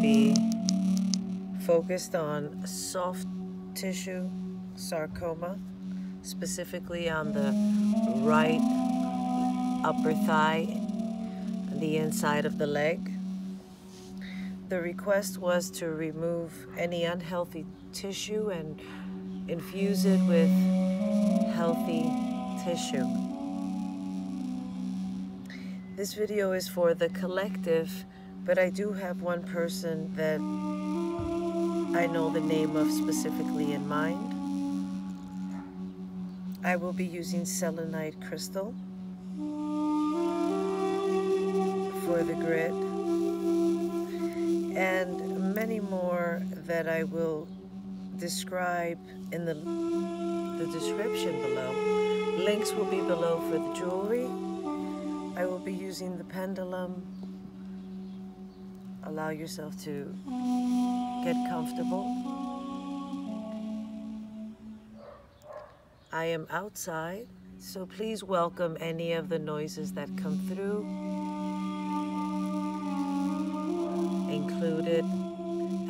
be focused on soft tissue sarcoma, specifically on the right upper thigh, the inside of the leg. The request was to remove any unhealthy tissue and infuse it with healthy tissue. This video is for the collective, but I do have one person that I know the name of specifically in mind. I will be using selenite crystal for the grid and many more that I will describe in the, the description below. Links will be below for the jewelry. I will be using the pendulum. Allow yourself to get comfortable. I am outside, so please welcome any of the noises that come through, included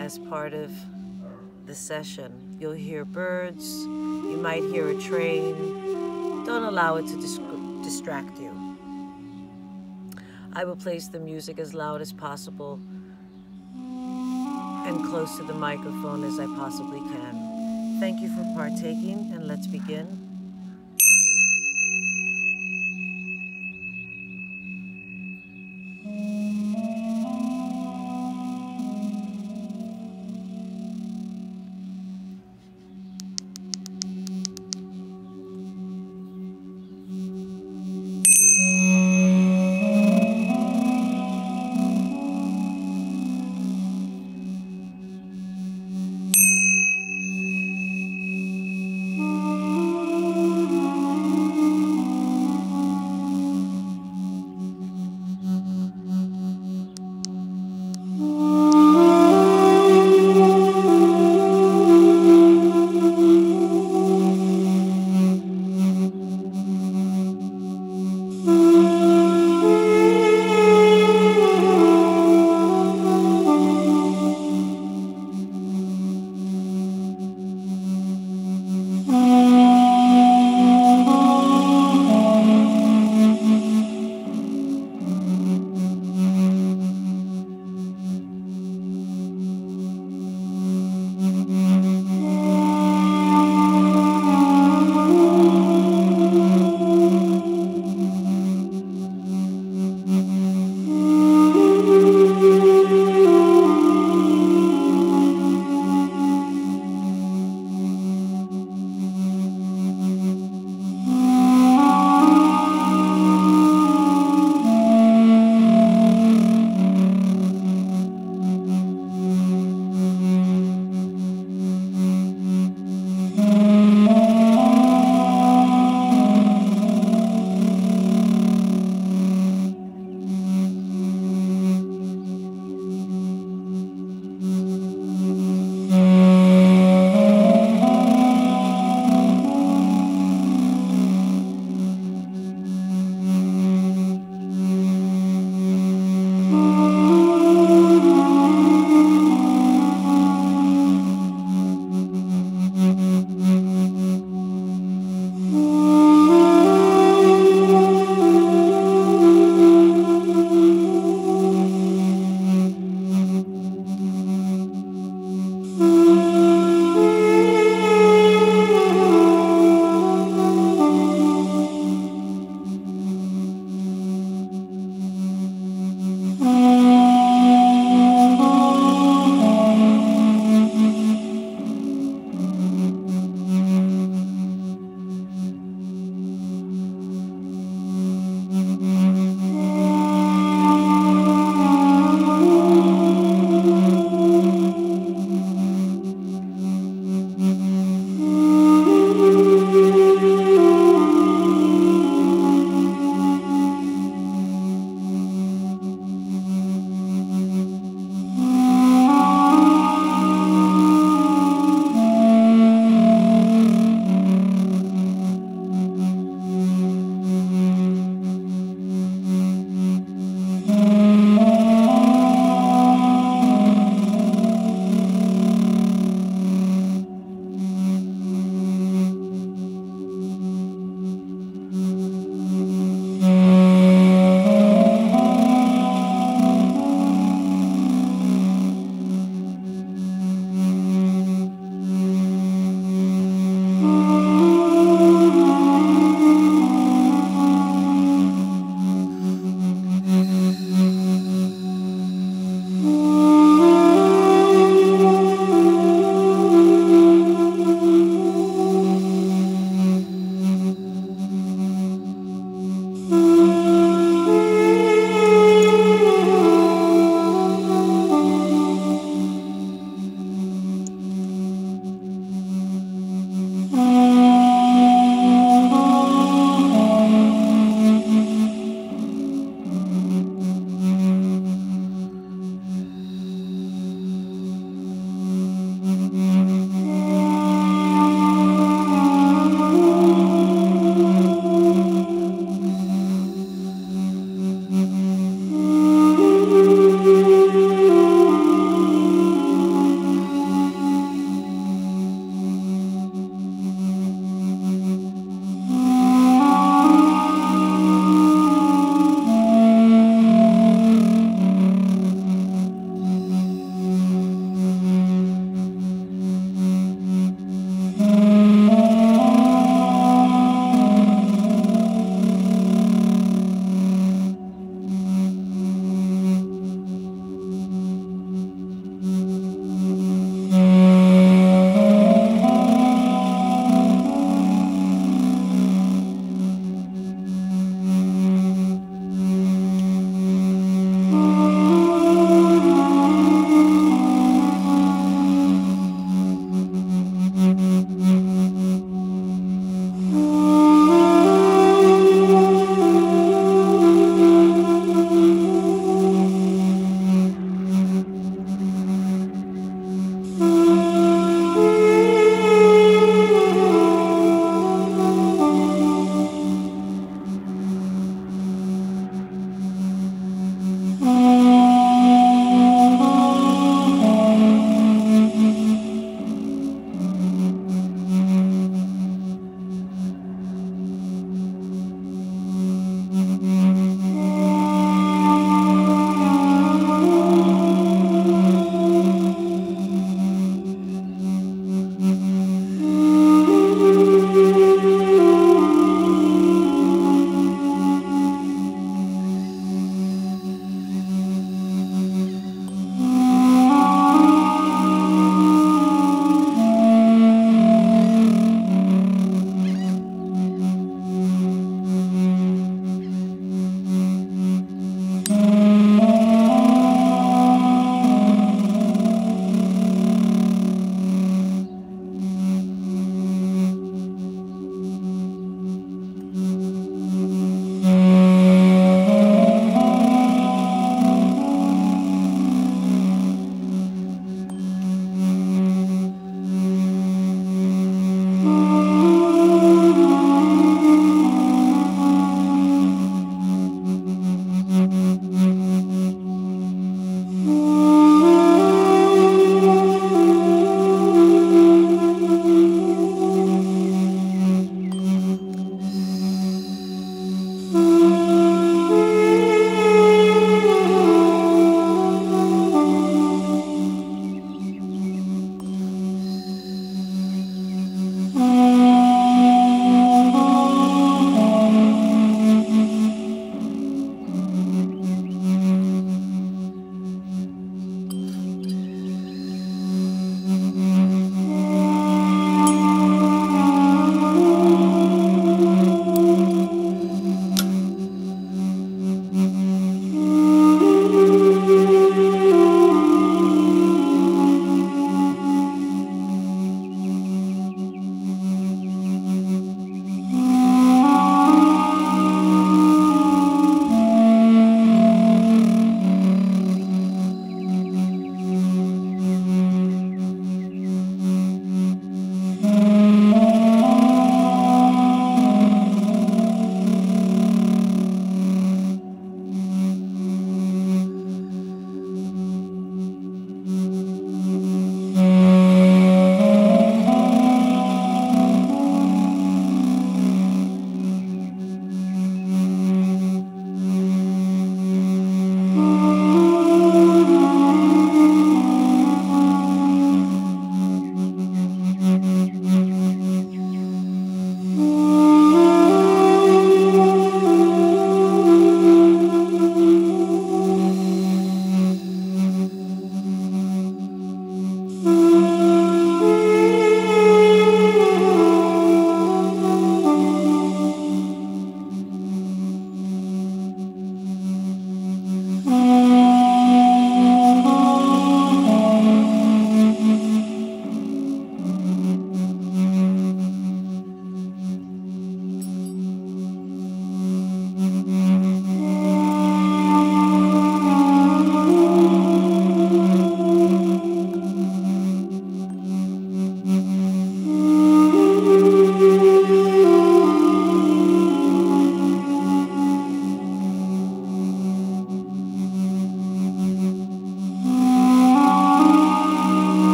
as part of the session. You'll hear birds, you might hear a train. Don't allow it to dis distract you. I will place the music as loud as possible and close to the microphone as I possibly can. Thank you for partaking and let's begin.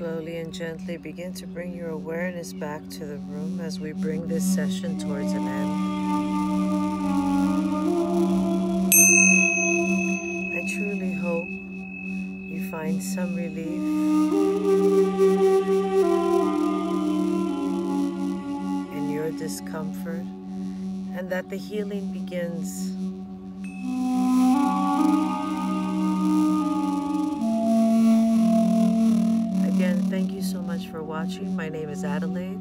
Gently and gently begin to bring your awareness back to the room as we bring this session towards an end. I truly hope you find some relief. in your discomfort and that the healing begins for watching. My name is Adelaide.